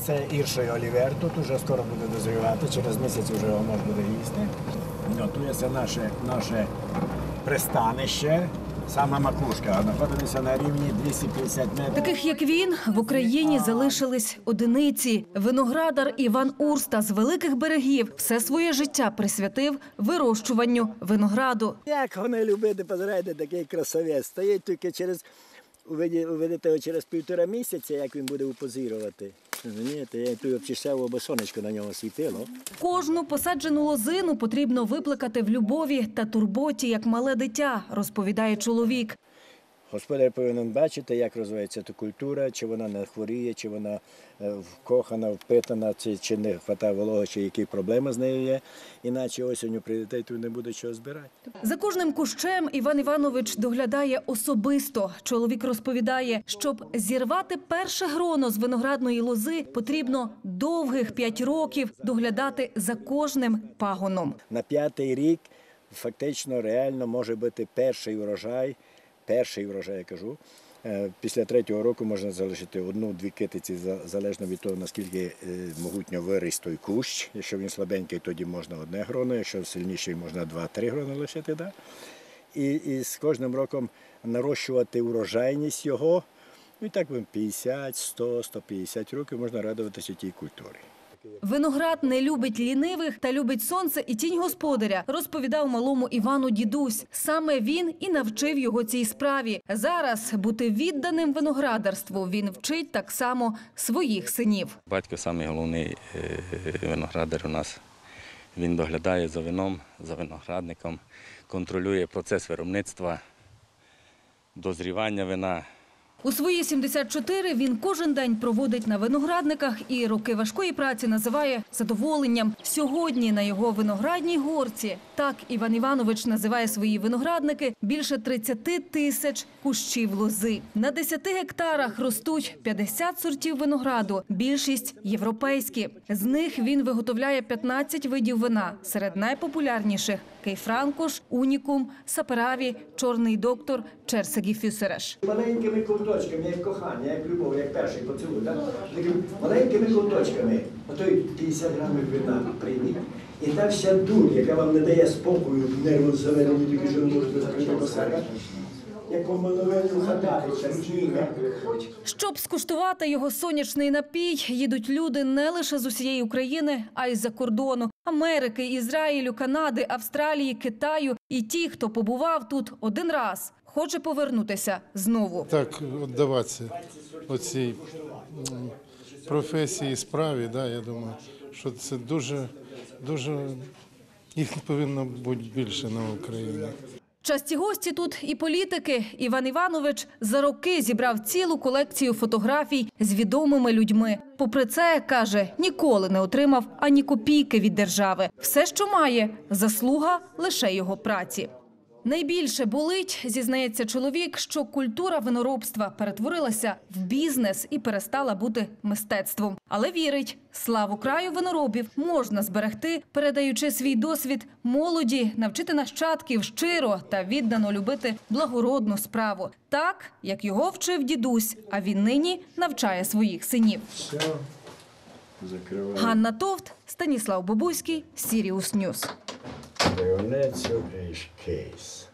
Це ірший олівер, тут уже скоро буде дозрівати, через місяць вже його можна буде їсти. Готується наше, наше пристанище, сама макушка, знаходиться на рівні 250 метрів. Таких як він в Україні залишились одиниці. Виноградар Іван Урста з великих берегів все своє життя присвятив вирощуванню винограду. Як вони любити, позирайте, такий красавець. Стоїть тільки через, увидите його через півтора місяця, як він буде упозирувати. Розумієте, я тут обчищав, бо сонечко на нього світило. Кожну посаджену лозину потрібно випликати в любові та турботі, як мале дитя, розповідає чоловік. Господар повинен бачити, як розвивається та культура, чи вона не хворіє, чи вона е, вкохана, впитана, чи, чи не вистачає вологи, чи які проблеми з нею є. Іначе осінню прийдете, тут не буде чого збирати. За кожним кущем Іван Іванович доглядає особисто. Чоловік розповідає, щоб зірвати перше гроно з виноградної лози, потрібно довгих п'ять років доглядати за кожним пагоном. На п'ятий рік фактично реально може бути перший урожай, перший урожай, я кажу. Е, Після третього року можна залишити одну-дві китиці, залежно від того, наскільки е, могутньо виріс той кущ. Якщо він слабенький, тоді можна одне гроно, якщо сильніший, можна два-три грони лишити. Да? І, і з кожним роком нарощувати урожайність його. Ну і так би 50, 100, 150 років можна радуватися тій культурі. Виноград не любить лінивих та любить сонце і тінь господаря, розповідав малому Івану дідусь. Саме він і навчив його цій справі. Зараз бути відданим виноградарству він вчить так само своїх синів. Батько самий головний е, виноградар у нас. Він доглядає за вином, за виноградником, контролює процес виробництва, дозрівання вина. У свої 74 він кожен день проводить на виноградниках і роки важкої праці називає задоволенням. Сьогодні на його виноградній горці, так Іван Іванович називає свої виноградники, більше 30 тисяч кущів лози. На 10 гектарах ростуть 50 сортів винограду, більшість європейські. З них він виготовляє 15 видів вина. Серед найпопулярніших – Кейфранкуш, Унікум, Сапераві, Чорний доктор, Черсегі Фюсереш. Маленькими куточками, як кохання, як любов, як перший поцілуй. Так? Маленькими ковточками. Отой 50 грамів вина прийміть. І та вся дурь, яка вам не дає спокою, нерву заведені, тільки що не можете закрити посеред. Як по мановенню хатати, чарні, Щоб скуштувати його сонячний напій, їдуть люди не лише з усієї України, а й з-за кордону Америки, Ізраїлю, Канади, Австралії, Китаю і ті, хто побував тут один раз, хоче повернутися знову. так віддаватися оцій професії, справі, да, я думаю, що це дуже, дуже їх повинно бути більше на Україні. Часті гості тут і політики. Іван Іванович за роки зібрав цілу колекцію фотографій з відомими людьми. Попри це, каже, ніколи не отримав ані копійки від держави. Все, що має, заслуга лише його праці. Найбільше болить, зізнається чоловік, що культура виноробства перетворилася в бізнес і перестала бути мистецтвом. Але вірить, славу краю виноробів можна зберегти, передаючи свій досвід молоді, навчити нащадків щиро та віддано любити благородну справу, так як його вчив дідусь, а він нині навчає своїх синів. Все. Ганна Товт, Станіслав Бобуйський, Сіріус Ньюс. Leonezio case.